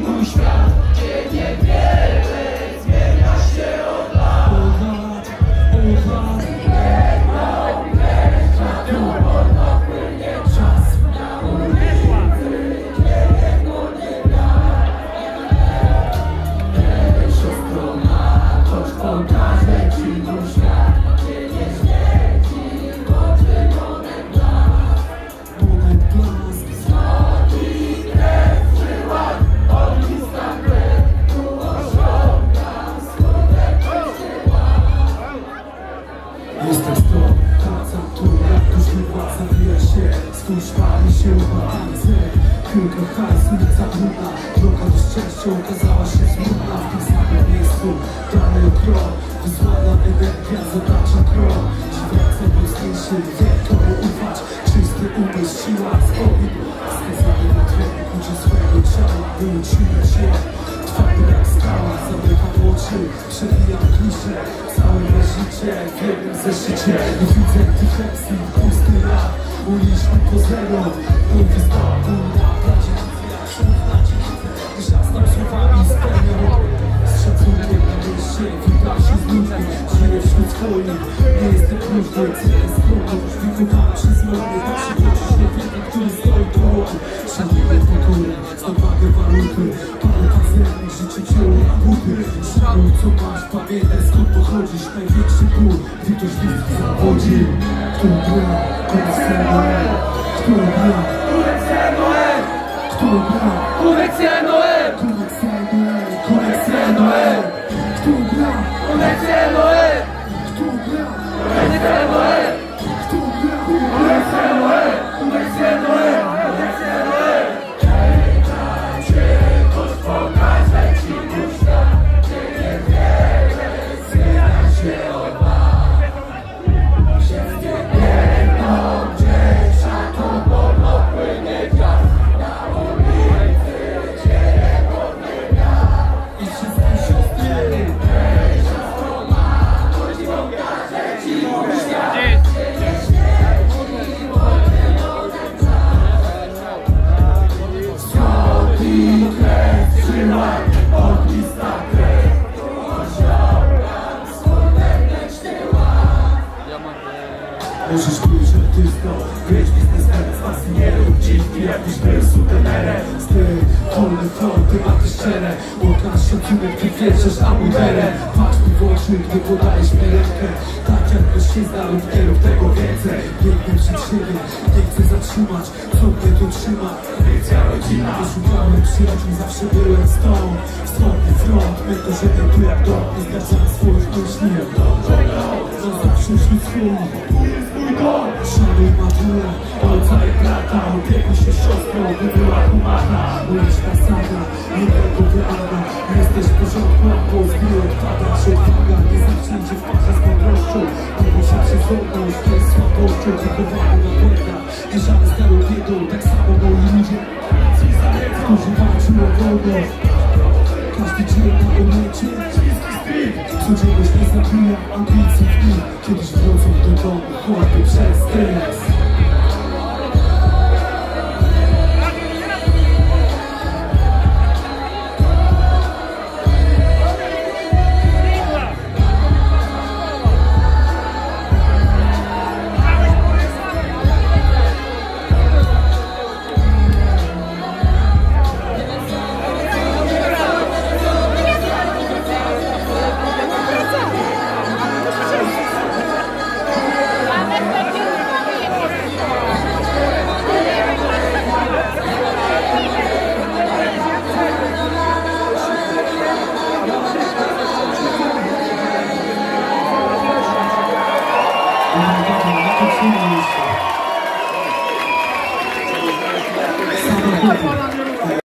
te mostrar. Tylko hajs, ulica brudna Droga do szczęścia okazała się smutna. W tym samym miejscu, dalej krok Wysłana energia zatacza krok Dziś wraca mocniejszy, wie komu ufać. Czysty umysł, siła, spokój Skazany na trening, uczy swojego ciała Wyuczyłem się, Zamykam oczy, przewijam klisze Całe życie, w jednym zeszycie widzę dyfleksji, pusty rap Uliczmy po zero, mówi na dziewicę, wrzasnam słowami spełniam Z szacunkiem na mieście, witam się z ludźmi Żyję wśród nie jestem próżny Cel skromność, wykonany przez moje Patrzę w oczy człowieka, który stoi tu obok Szanuję pokorę, znam wagę waluty Parę pazernych, życie wzięło na buty Szanuj co masz, pamiętaj skąd pochodzisz Największy ból, gdy ktoś list zawodzi Kto gra, koneksja Noel Kto gra, Koneksja Noel! kto gra Koneksja Noel! Koneksja Noel, koneksja Noel Kto gra, Koneksja Noel! Możesz być artystą, być biznesmenem Fascyniery lub dziwki, jakiś był sutenerem Styl, wolny flow, tematy szczere. Łokasz szacunek, ty wierzysz, a mój teren Patrz mi w oczy, gdy podajesz mi rękę. Tak jak mężczyzna lub nie rób tego więcej. Biegnę przed siebie, nie chcę zatrzymać Co mnie tu trzyma? Wiedza rodzina. Szukałem przyjaciół, zawsze byłem z tą Wschodni front, mentorzyłem tu jak dom. Nie zgadzam swoich myśli No zawsze wśród swoich Szanuj maturę, ojca i brata Opiekuj się siostrą, by była humana Uliczna saga, innego wyada Jesteś w porządku, a po odpada Się odwaga, nie zawsze idzie w parze z mądrością Albo się przezorność, nie jest słabością Wychowany na błędach, nie żadne starą biedą Tak samo moi ludzie, którzy walczą o wolność każdy dzień na umycie Codzienność nie zabija ambicji w nich Kiedyś wrócą do domu, chłopy przez stres